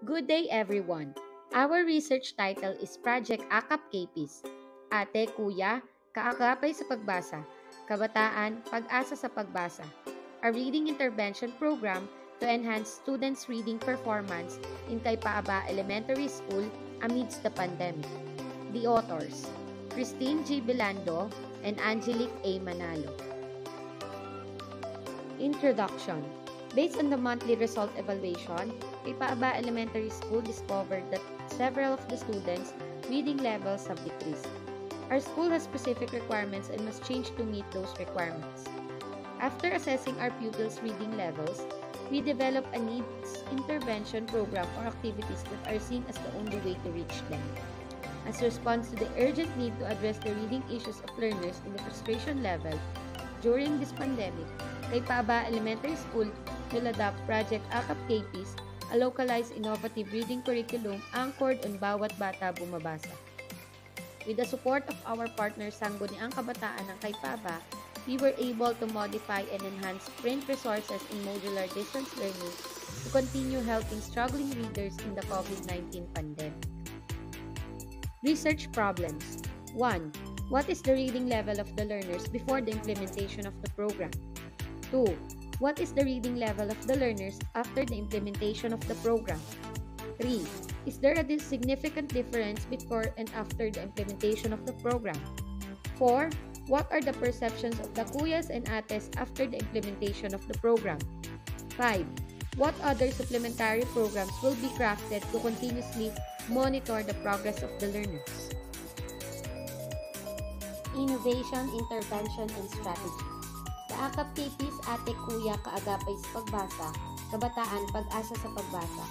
Good day everyone! Our research title is Project AKAP KPIS. Ate, Kuya, Kaagapay sa Pagbasa. Kabataan, Pag-asa sa Pagbasa. A reading intervention program to enhance students' reading performance in Kaypaaba Elementary School amidst the pandemic. The authors, Christine G. Belando and Angelique A. Manalo. Introduction Based on the monthly result evaluation, Kaypaaba Elementary School discovered that several of the students' reading levels have decreased. Our school has specific requirements and must change to meet those requirements. After assessing our pupils' reading levels, we develop a needs intervention program or activities that are seen as the only way to reach them. As a response to the urgent need to address the reading issues of learners in the frustration level during this pandemic, Kaypaaba Elementary School will adopt Project AKAP KPIS, a localized innovative reading curriculum anchored on bawat bata bumabasa. With the support of our partner Sangguniang Kabataan ng Kaypaba, we were able to modify and enhance print resources in modular distance learning to continue helping struggling readers in the COVID-19 pandemic. Research problems 1. What is the reading level of the learners before the implementation of the program? 2. What is the reading level of the learners after the implementation of the program? 3. Is there a significant difference before and after the implementation of the program? 4. What are the perceptions of the kuyas and ates after the implementation of the program? 5. What other supplementary programs will be crafted to continuously monitor the progress of the learners? Innovation, Intervention, and Strategy Kaakap tipis ate kuya kaagapay sa pagbasa, kabataan pag-asa sa pagbasa.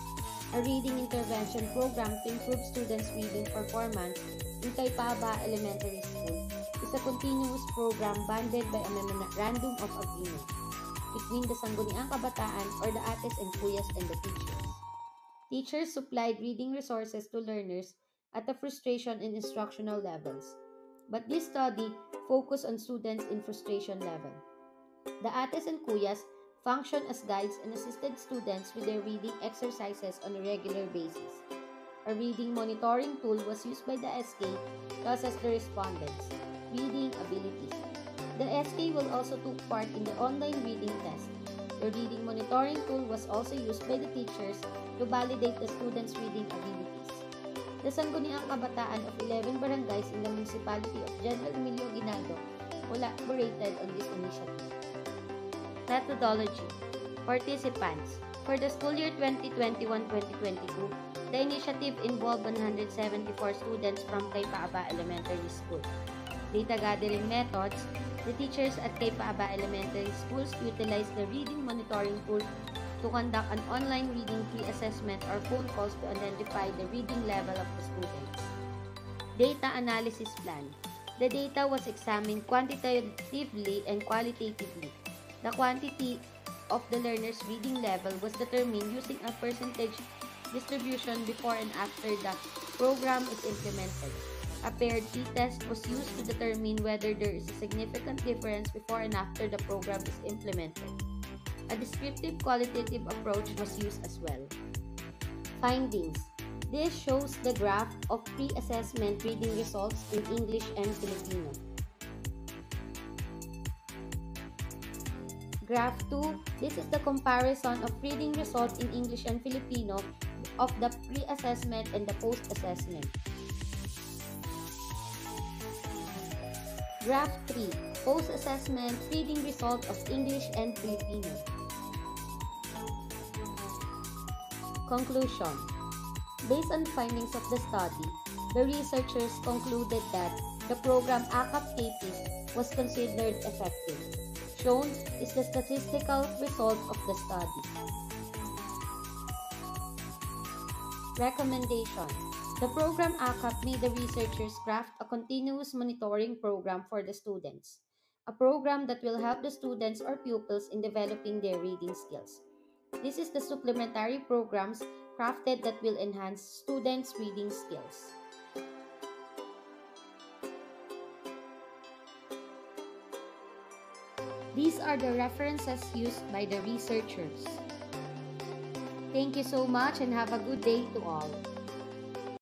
A reading intervention program to improve students' reading performance in Kaypaba Elementary School is a continuous program banded by a memorandum of agreement between the Sangguniang Kabataan or the Ates and Kuyas and the teachers. Teachers supplied reading resources to learners at the frustration and instructional levels, but this study focused on students in frustration level. The ates and kuyas function as guides and assisted students with their reading exercises on a regular basis. A reading monitoring tool was used by the SK to assess the respondents' reading abilities. The SK will also took part in the online reading test. The reading monitoring tool was also used by the teachers to validate the students' reading abilities. The Sangguniang Kabataan of 11 barangays in the municipality of General Emilio Aguinaldo collaborated on this initiative. Methodology Participants For the school year 2021-2022, the initiative involved 174 students from Kaypaaba Elementary School. Data gathering methods The teachers at Kaypaaba Elementary Schools utilized the reading monitoring tool to conduct an online reading pre-assessment or phone calls to identify the reading level of the students. Data Analysis Plan The data was examined quantitatively and qualitatively the quantity of the learner's reading level was determined using a percentage distribution before and after the program is implemented. A paired t-test was used to determine whether there is a significant difference before and after the program is implemented. A descriptive qualitative approach was used as well. Findings This shows the graph of pre-assessment reading results in English and Filipino. Graph 2, this is the comparison of reading results in English and Filipino of the pre-assessment and the post-assessment. Graph 3, post-assessment reading results of English and Filipino. Conclusion Based on findings of the study, the researchers concluded that the program AKKAP KPIS was considered effective. Shown is the statistical result of the study. Recommendation The program AKKAP made the researchers craft a continuous monitoring program for the students, a program that will help the students or pupils in developing their reading skills. This is the supplementary programs crafted that will enhance students' reading skills. These are the references used by the researchers. Thank you so much and have a good day to all.